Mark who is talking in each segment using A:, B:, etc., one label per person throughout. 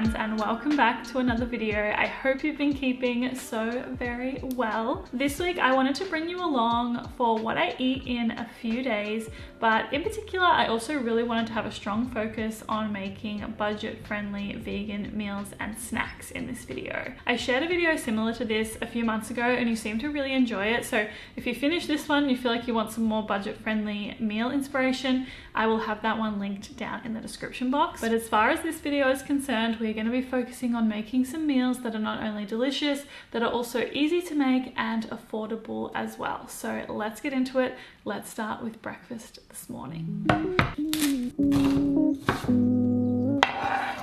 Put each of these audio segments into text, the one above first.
A: friends and welcome back to another video. I hope you've been keeping so very well. This week I wanted to bring you along for what I eat in a few days, but in particular I also really wanted to have a strong focus on making budget friendly vegan meals and snacks in this video. I shared a video similar to this a few months ago and you seem to really enjoy it, so if you finish this one you feel like you want some more budget friendly meal inspiration, I will have that one linked down in the description box. But as far as this video is concerned, we're going to be focusing on making some meals that are not only delicious, that are also easy to make and affordable as well. So let's get into it. Let's start with breakfast this morning.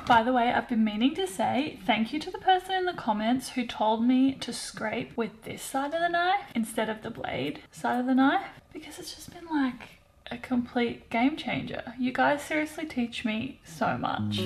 A: By the way, I've been meaning to say thank you to the person in the comments who told me to scrape with this side of the knife instead of the blade side of the knife because it's just been like a complete game changer. You guys seriously teach me so much.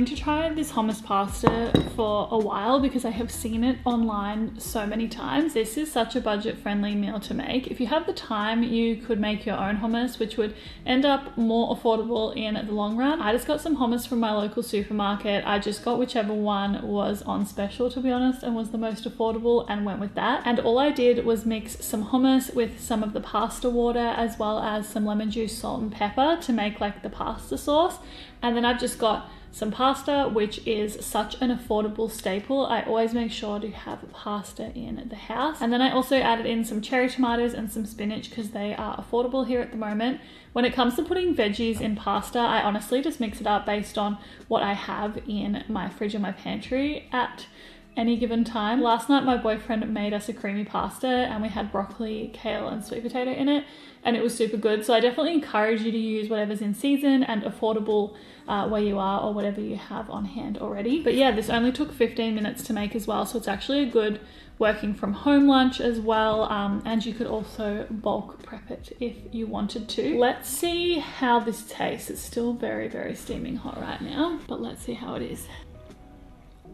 A: Wanting to try this hummus pasta for a while because I have seen it online so many times. This is such a budget friendly meal to make. If you have the time, you could make your own hummus, which would end up more affordable in the long run. I just got some hummus from my local supermarket. I just got whichever one was on special, to be honest, and was the most affordable and went with that. And all I did was mix some hummus with some of the pasta water as well as some lemon juice, salt, and pepper to make like the pasta sauce. And then I've just got some pasta, which is such an affordable staple. I always make sure to have pasta in the house. And then I also added in some cherry tomatoes and some spinach because they are affordable here at the moment. When it comes to putting veggies in pasta, I honestly just mix it up based on what I have in my fridge or my pantry at any given time. Last night, my boyfriend made us a creamy pasta and we had broccoli, kale, and sweet potato in it, and it was super good. So, I definitely encourage you to use whatever's in season and affordable uh, where you are or whatever you have on hand already. But yeah, this only took 15 minutes to make as well, so it's actually a good working from home lunch as well. Um, and you could also bulk prep it if you wanted to. Let's see how this tastes. It's still very, very steaming hot right now, but let's see how it is.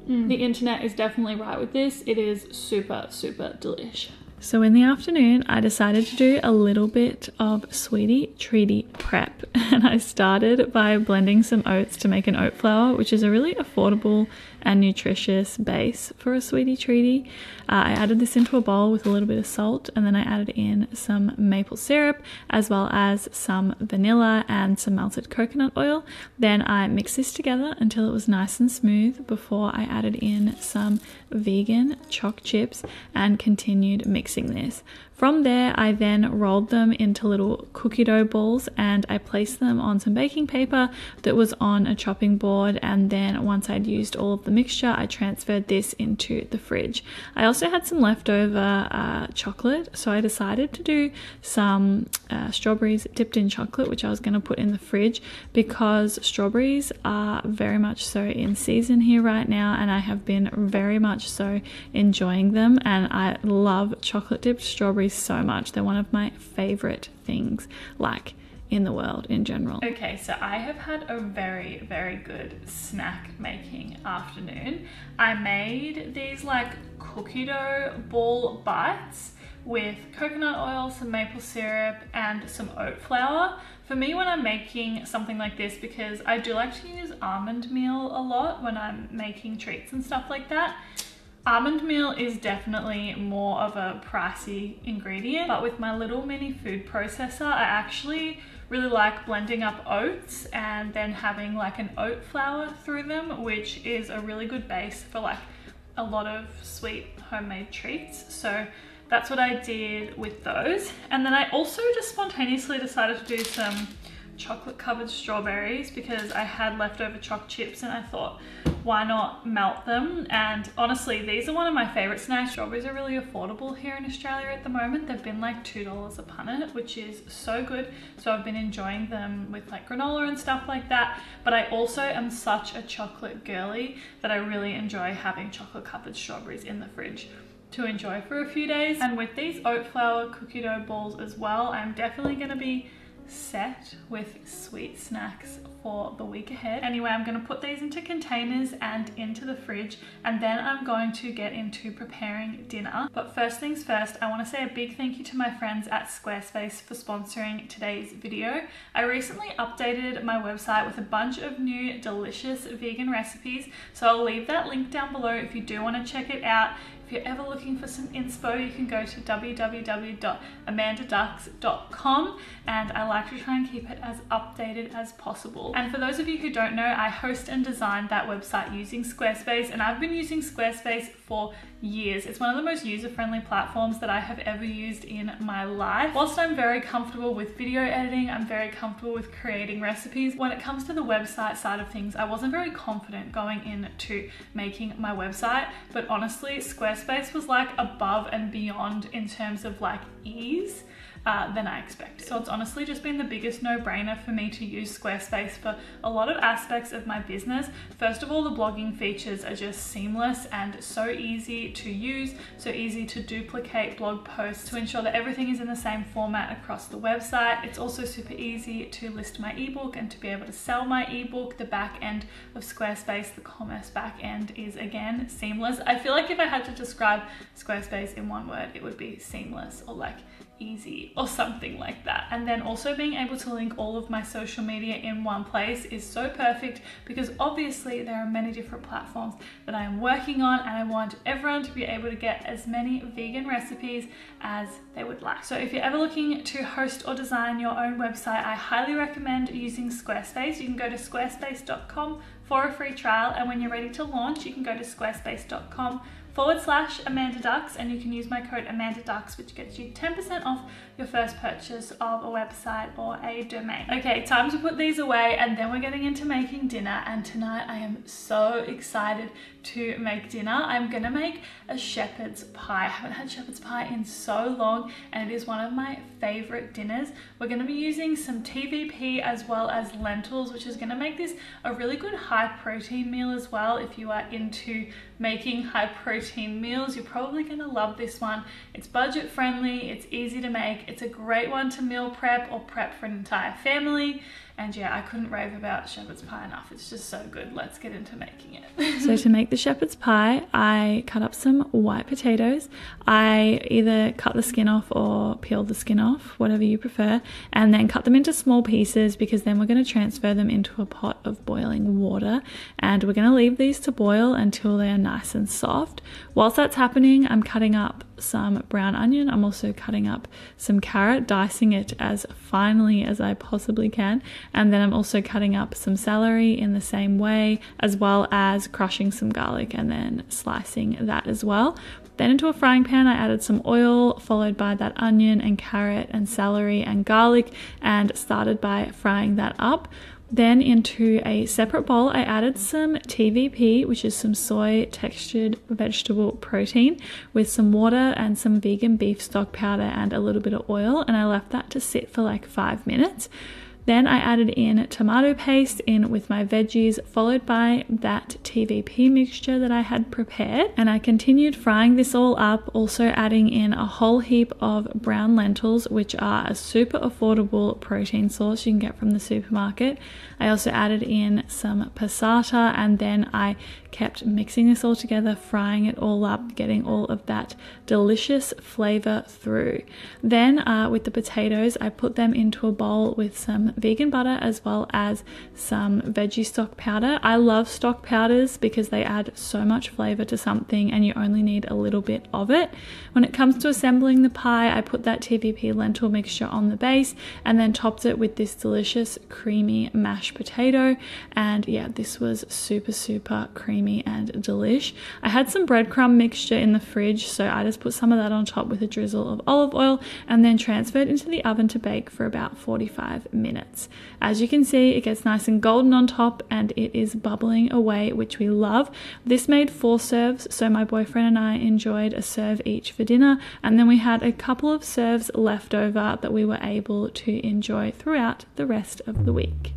A: Mm. The internet is definitely right with this. It is super, super delish. So in the afternoon, I decided to do a little bit of sweetie treaty prep. And I started by blending some oats to make an oat flour, which is a really affordable and nutritious base for a sweetie treaty. Uh, I added this into a bowl with a little bit of salt and then I added in some maple syrup as well as some vanilla and some melted coconut oil. Then I mixed this together until it was nice and smooth before I added in some vegan choc chips and continued mixing this. From there, I then rolled them into little cookie dough balls and I placed them on some baking paper that was on a chopping board. And then once I'd used all of the mixture, I transferred this into the fridge. I also had some leftover uh, chocolate, so I decided to do some uh, strawberries dipped in chocolate, which I was going to put in the fridge because strawberries are very much so in season here right now, and I have been very much so enjoying them. And I love chocolate dipped strawberries so much. They're one of my favorite things, like in the world in general. Okay, so I have had a very, very good snack making afternoon. I made these like cookie dough ball bites with coconut oil, some maple syrup, and some oat flour. For me, when I'm making something like this, because I do like to use almond meal a lot when I'm making treats and stuff like that, Almond meal is definitely more of a pricey ingredient, but with my little mini food processor, I actually really like blending up oats and then having like an oat flour through them, which is a really good base for like a lot of sweet homemade treats. So that's what I did with those. And then I also just spontaneously decided to do some chocolate covered strawberries because I had leftover choc chips and I thought why not melt them? And honestly these are one of my favorite snacks strawberries are really affordable here in Australia at the moment. They've been like two dollars a punnet which is so good. So I've been enjoying them with like granola and stuff like that. But I also am such a chocolate girly that I really enjoy having chocolate covered strawberries in the fridge to enjoy for a few days. And with these oat flour cookie dough balls as well, I'm definitely gonna be set with sweet snacks for the week ahead. Anyway, I'm going to put these into containers and into the fridge and then I'm going to get into preparing dinner. But first things first, I want to say a big thank you to my friends at Squarespace for sponsoring today's video. I recently updated my website with a bunch of new delicious vegan recipes, so I'll leave that link down below if you do want to check it out. If you're ever looking for some inspo, you can go to www.amandaducks.com and I like to try and keep it as updated as possible. And for those of you who don't know, I host and design that website using Squarespace and I've been using Squarespace for years. It's one of the most user-friendly platforms that I have ever used in my life. Whilst I'm very comfortable with video editing, I'm very comfortable with creating recipes. When it comes to the website side of things, I wasn't very confident going into making my website, but honestly, Squarespace was like above and beyond in terms of like ease uh, than I expected. So it's honestly just been the biggest no-brainer for me to use Squarespace for a lot of aspects of my business. First of all, the blogging features are just seamless and so easy to use, so easy to duplicate blog posts to ensure that everything is in the same format across the website. It's also super easy to list my ebook and to be able to sell my ebook. The back end of Squarespace, the commerce back end is again seamless. I feel like if I had to describe Squarespace in one word, it would be seamless or like easy or something like that. And then also being able to link all of my social media in one place is so perfect because obviously there are many different platforms that I am working on and I want everyone to be able to get as many vegan recipes as they would like. So if you're ever looking to host or design your own website, I highly recommend using Squarespace. You can go to squarespace.com for a free trial and when you're ready to launch, you can go to squarespace.com forward slash Amanda Ducks and you can use my code Amanda Ducks which gets you 10% off your first purchase of a website or a domain. Okay, time to put these away and then we're getting into making dinner and tonight I am so excited to make dinner. I'm gonna make a shepherd's pie. I haven't had shepherd's pie in so long and it is one of my favorite dinners. We're gonna be using some TVP as well as lentils which is gonna make this a really good high protein meal as well if you are into making high protein meals. You're probably gonna love this one. It's budget friendly, it's easy to make, it's a great one to meal prep or prep for an entire family. And yeah, I couldn't rave about shepherd's pie enough. It's just so good. Let's get into making it.
B: so to make the shepherd's pie, I cut up some white potatoes. I either cut the skin off or peel the skin off, whatever you prefer, and then cut them into small pieces because then we're going to transfer them into a pot of boiling water. And we're going to leave these to boil until they are nice and soft. Whilst that's happening, I'm cutting up some brown onion. I'm also cutting up some carrot, dicing it as finely as I possibly can. And then I'm also cutting up some celery in the same way, as well as crushing some garlic and then slicing that as well. Then into a frying pan, I added some oil, followed by that onion and carrot and celery and garlic, and started by frying that up. Then into a separate bowl, I added some TVP, which is some soy textured vegetable protein, with some water and some vegan beef stock powder and a little bit of oil, and I left that to sit for like five minutes. Then I added in tomato paste in with my veggies, followed by that TVP mixture that I had prepared. And I continued frying this all up, also adding in a whole heap of brown lentils, which are a super affordable protein source you can get from the supermarket. I also added in some passata and then I kept mixing this all together, frying it all up, getting all of that delicious flavor through. Then uh, with the potatoes, I put them into a bowl with some vegan butter as well as some veggie stock powder. I love stock powders because they add so much flavor to something and you only need a little bit of it. When it comes to assembling the pie, I put that TVP lentil mixture on the base and then topped it with this delicious creamy mashed potato. And yeah, this was super, super creamy and delish. I had some breadcrumb mixture in the fridge, so I just put some of that on top with a drizzle of olive oil and then transferred into the oven to bake for about 45 minutes. As you can see, it gets nice and golden on top and it is bubbling away, which we love. This made four serves, so my boyfriend and I enjoyed a serve each for dinner, and then we had a couple of serves left over that we were able to enjoy throughout the rest of the week.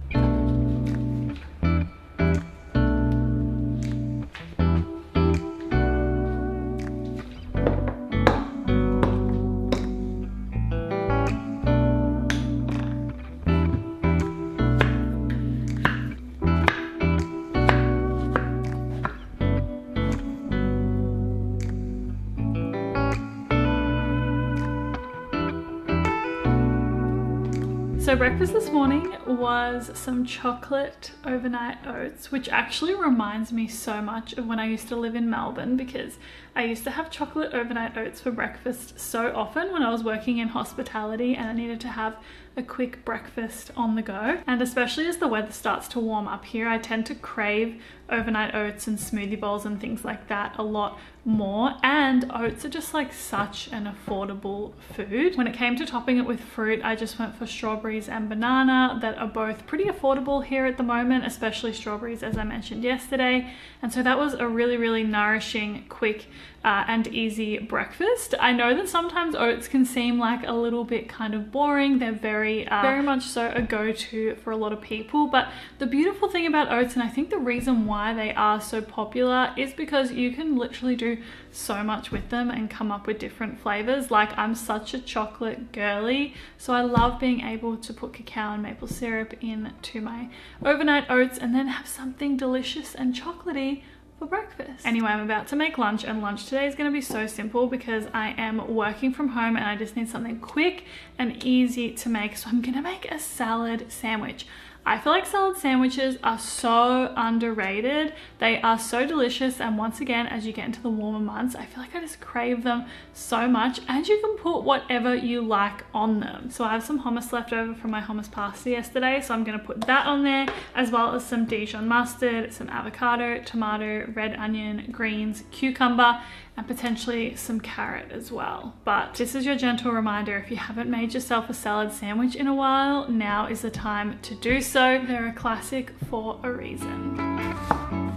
A: So breakfast this morning was some chocolate overnight oats, which actually reminds me so much of when I used to live in Melbourne because I used to have chocolate overnight oats for breakfast so often when I was working in hospitality and I needed to have a quick breakfast on the go. And especially as the weather starts to warm up here, I tend to crave overnight oats and smoothie bowls and things like that a lot more. And oats are just like such an affordable food. When it came to topping it with fruit, I just went for strawberries and banana that are both pretty affordable here at the moment, especially strawberries, as I mentioned yesterday. And so that was a really, really nourishing, quick, uh, and easy breakfast. I know that sometimes oats can seem like a little bit kind of boring. They're very, uh, very much so a go-to for a lot of people. But the beautiful thing about oats, and I think the reason why they are so popular is because you can literally do so much with them and come up with different flavors. Like I'm such a chocolate girly, so I love being able to put cacao and maple syrup into my overnight oats and then have something delicious and chocolatey for breakfast. Anyway, I'm about to make lunch and lunch today is gonna be so simple because I am working from home and I just need something quick and easy to make. So I'm gonna make a salad sandwich. I feel like salad sandwiches are so underrated. They are so delicious and once again, as you get into the warmer months, I feel like I just crave them so much and you can put whatever you like on them. So I have some hummus left over from my hummus pasta yesterday, so I'm gonna put that on there as well as some Dijon mustard, some avocado, tomato, red onion, greens, cucumber, and potentially some carrot as well. But this is your gentle reminder, if you haven't made yourself a salad sandwich in a while, now is the time to do so. They're a classic for a reason.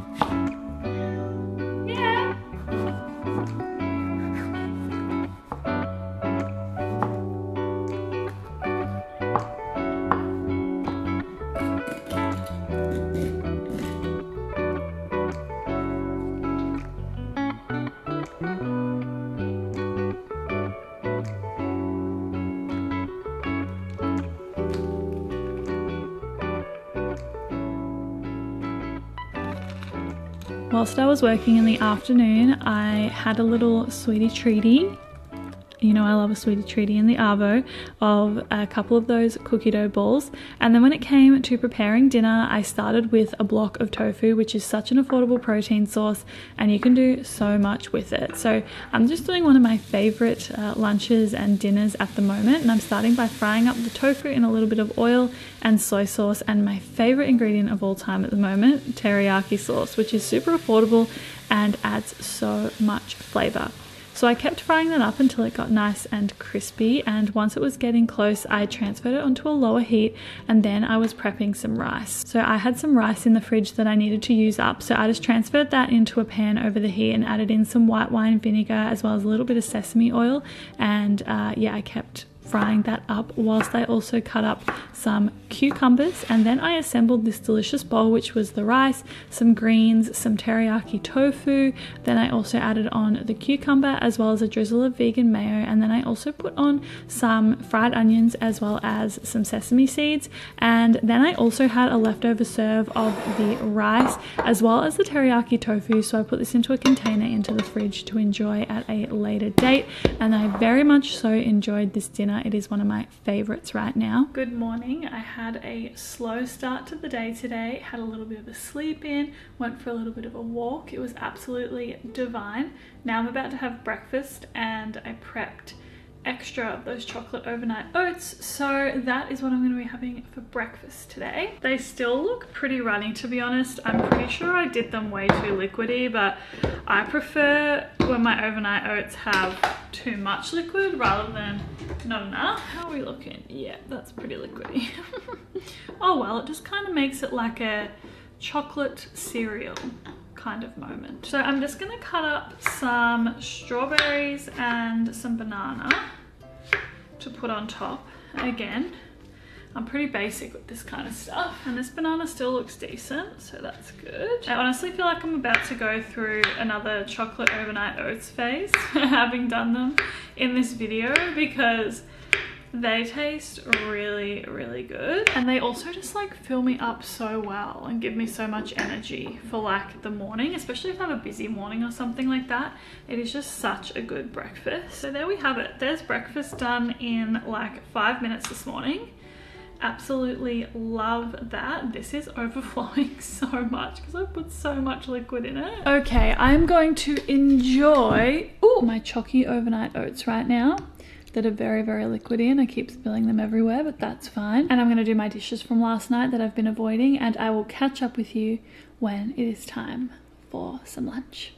B: Whilst I was working in the afternoon, I had a little sweetie treaty you know I love a sweetie treaty in the Arvo of a couple of those cookie dough balls. And then when it came to preparing dinner, I started with a block of tofu, which is such an affordable protein source and you can do so much with it. So I'm just doing one of my favorite uh, lunches and dinners at the moment. And I'm starting by frying up the tofu in a little bit of oil and soy sauce and my favorite ingredient of all time at the moment, teriyaki sauce, which is super affordable and adds so much flavor. So I kept frying that up until it got nice and crispy and once it was getting close I transferred it onto a lower heat and then I was prepping some rice. So I had some rice in the fridge that I needed to use up so I just transferred that into a pan over the heat and added in some white wine vinegar as well as a little bit of sesame oil and uh, yeah I kept frying that up whilst I also cut up some cucumbers. And then I assembled this delicious bowl which was the rice, some greens, some teriyaki tofu, then I also added on the cucumber as well as a drizzle of vegan mayo. And then I also put on some fried onions as well as some sesame seeds. And then I also had a leftover serve of the rice as well as the teriyaki tofu. So I put this into a container into the fridge to enjoy at a later date. And I very much so enjoyed this dinner it is one of my favorites right now.
A: Good morning. I had a slow start to the day today. Had a little bit of a sleep in, went for a little bit of a walk. It was absolutely divine. Now I'm about to have breakfast and I prepped extra of those chocolate overnight oats so that is what I'm going to be having for breakfast today. They still look pretty runny to be honest. I'm pretty sure I did them way too liquidy but I prefer when my overnight oats have too much liquid rather than not enough. How are we looking? Yeah, that's pretty liquidy. oh well, it just kind of makes it like a chocolate cereal kind of moment. So I'm just gonna cut up some strawberries and some banana to put on top. Again, I'm pretty basic with this kind of stuff. And this banana still looks decent, so that's good. I honestly feel like I'm about to go through another chocolate overnight oats phase, having done them in this video, because they taste really, really good. And they also just like fill me up so well and give me so much energy for like the morning, especially if I have a busy morning or something like that. It is just such a good breakfast. So there we have it. There's breakfast done in like five minutes this morning absolutely love that. This is overflowing so much because I put so much liquid in it. Okay, I'm going to enjoy oh my chalky overnight oats right now that are very, very liquidy and I keep spilling them everywhere, but that's fine. And I'm gonna do my dishes from last night that I've been avoiding and I will catch up with you when it is time for some lunch.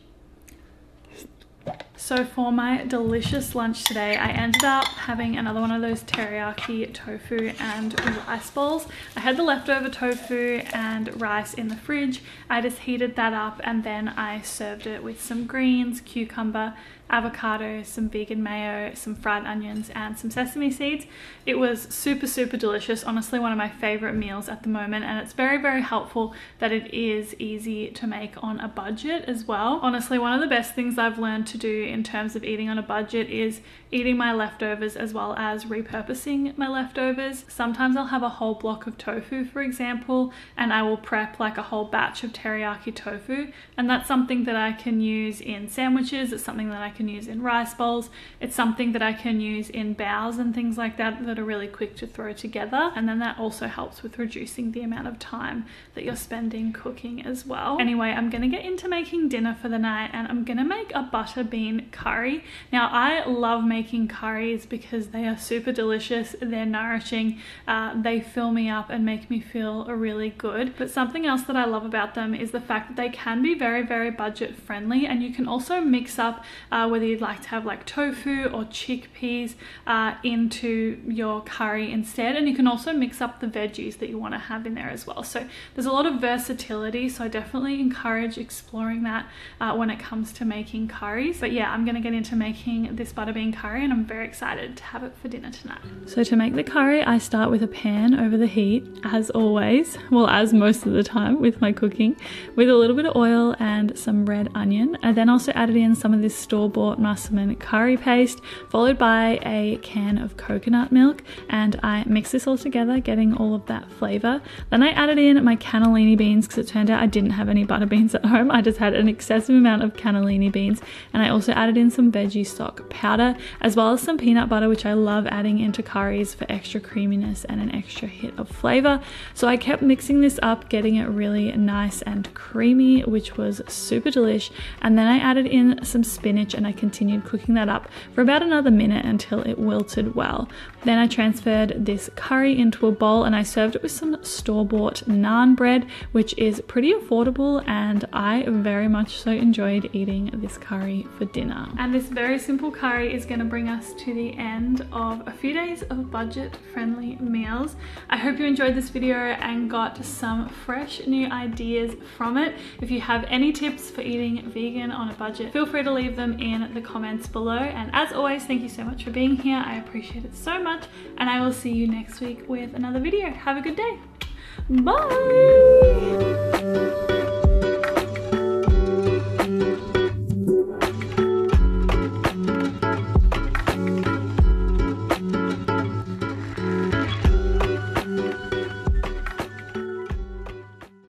A: So for my delicious lunch today, I ended up having another one of those teriyaki tofu and rice balls. I had the leftover tofu and rice in the fridge. I just heated that up and then I served it with some greens, cucumber, avocado, some vegan mayo, some fried onions, and some sesame seeds. It was super, super delicious. Honestly, one of my favorite meals at the moment, and it's very, very helpful that it is easy to make on a budget as well. Honestly, one of the best things I've learned to do in terms of eating on a budget is eating my leftovers as well as repurposing my leftovers. Sometimes I'll have a whole block of tofu, for example, and I will prep like a whole batch of teriyaki tofu, and that's something that I can use in sandwiches. It's something that I can use in rice bowls. It's something that I can use in baos and things like that that are really quick to throw together. And then that also helps with reducing the amount of time that you're spending cooking as well. Anyway, I'm gonna get into making dinner for the night and I'm gonna make a butter bean curry. Now, I love making curries because they are super delicious, they're nourishing, uh, they fill me up and make me feel really good. But something else that I love about them is the fact that they can be very, very budget friendly and you can also mix up uh, whether you'd like to have like tofu or chickpeas uh, into your curry instead. And you can also mix up the veggies that you want to have in there as well. So there's a lot of versatility. So I definitely encourage exploring that uh, when it comes to making curries. But yeah, I'm going to get into making this butter bean curry and I'm very excited to have it for dinner tonight. So to make the curry, I start with a pan over the heat as always, well as most of the time with my cooking, with a little bit of oil and some red onion. I then also added in some of this store bought massaman curry paste, followed by a can of coconut milk, and I mix this all together, getting all of that flavor. Then I added in my cannellini beans because it turned out I didn't have any butter beans at home. I just had an excessive amount of cannellini beans, and I also added in some veggie stock powder, as well as some peanut butter, which I love adding into curries for extra creaminess and an extra hit of flavor. So I kept mixing this up, getting it really nice and creamy, which was super delish. And then I added in some spinach and I continued cooking that up for about another minute until it wilted well. Then I transferred this curry into a bowl and I served it with some store-bought naan bread, which is pretty affordable and I very much so enjoyed eating this curry for dinner. And this very simple curry is gonna bring us to the end of a few days of budget-friendly meals. I hope you enjoyed this video and got some fresh new ideas from it. If you have any tips for eating vegan on a budget, feel free to leave them in the comments below. And as always, thank you so much for being here. I appreciate it so much and I will see you next week with another video. Have a good day. Bye!